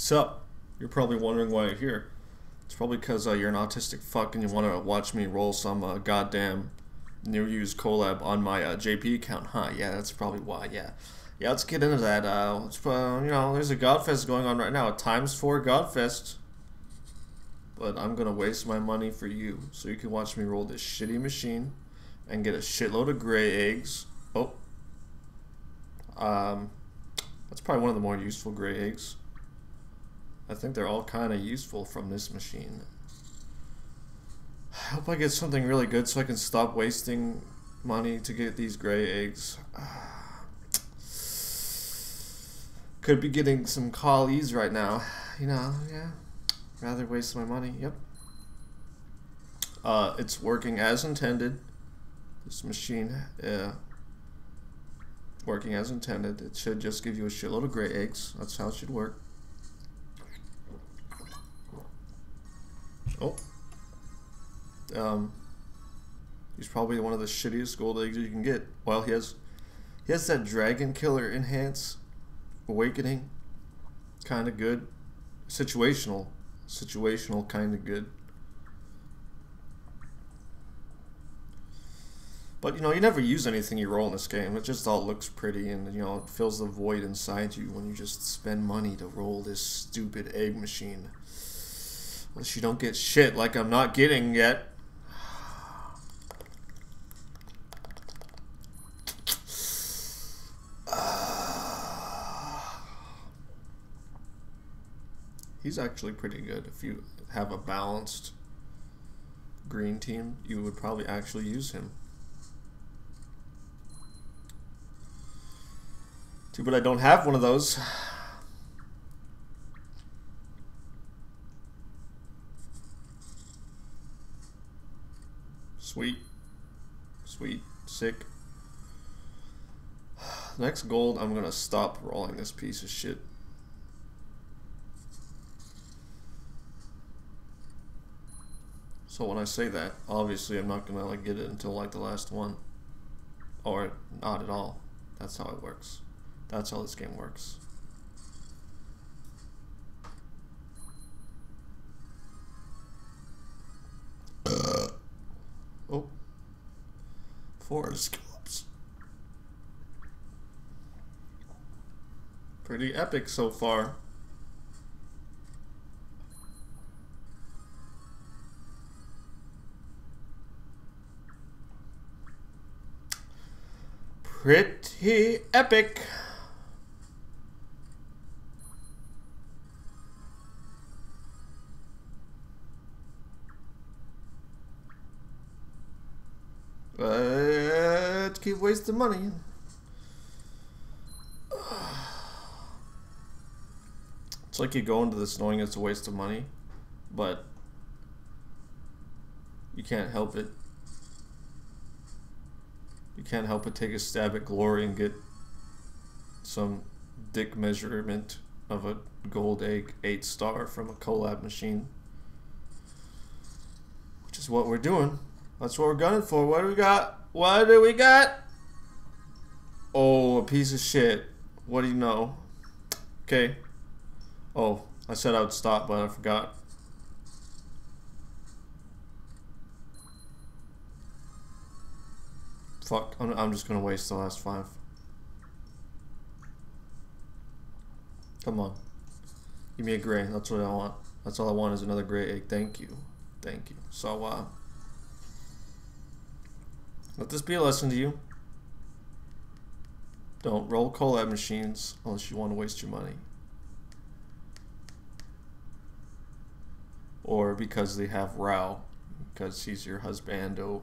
So, you're probably wondering why you're here. It's probably because uh, you're an autistic fuck and you want to watch me roll some uh, goddamn New Year's collab on my uh, JP account, huh? Yeah, that's probably why. Yeah, yeah. Let's get into that. Uh, uh, you know, there's a Godfest going on right now, times four Godfest. But I'm gonna waste my money for you, so you can watch me roll this shitty machine and get a shitload of gray eggs. Oh, um, that's probably one of the more useful gray eggs. I think they're all kind of useful from this machine. I hope I get something really good so I can stop wasting money to get these gray eggs. Could be getting some collies right now. You know, yeah. Rather waste my money. Yep. Uh, it's working as intended. This machine, yeah. Working as intended. It should just give you a shitload of gray eggs. That's how it should work. Oh. Um, he's probably one of the shittiest gold eggs you can get. Well, he has, he has that Dragon Killer Enhance Awakening. Kind of good. Situational. Situational, kind of good. But you know, you never use anything you roll in this game. It just all looks pretty and you know, it fills the void inside you when you just spend money to roll this stupid egg machine. Unless you don't get shit like I'm not getting yet. He's actually pretty good. If you have a balanced green team, you would probably actually use him. Too bad I don't have one of those. Sweet. Sweet. Sick. Next gold, I'm gonna stop rolling this piece of shit. So when I say that, obviously I'm not gonna like get it until like the last one. Or not at all. That's how it works. That's how this game works. Scallops. Pretty epic so far. Pretty epic. But keep wasting money. It's like you go into this knowing it's a waste of money, but you can't help it. You can't help but take a stab at glory and get some dick measurement of a gold egg 8 star from a collab machine. Which is what we're doing. That's what we're gunning for. What do we got? What do we got? Oh, a piece of shit. What do you know? Okay. Oh, I said I would stop, but I forgot. Fuck, I'm, just gonna waste the last five. Come on. Give me a gray. That's what I want. That's all I want is another gray egg. Thank you. Thank you. So, uh... Let this be a lesson to you. Don't roll collab machines unless you want to waste your money. Or because they have Rao, because he's your husbando.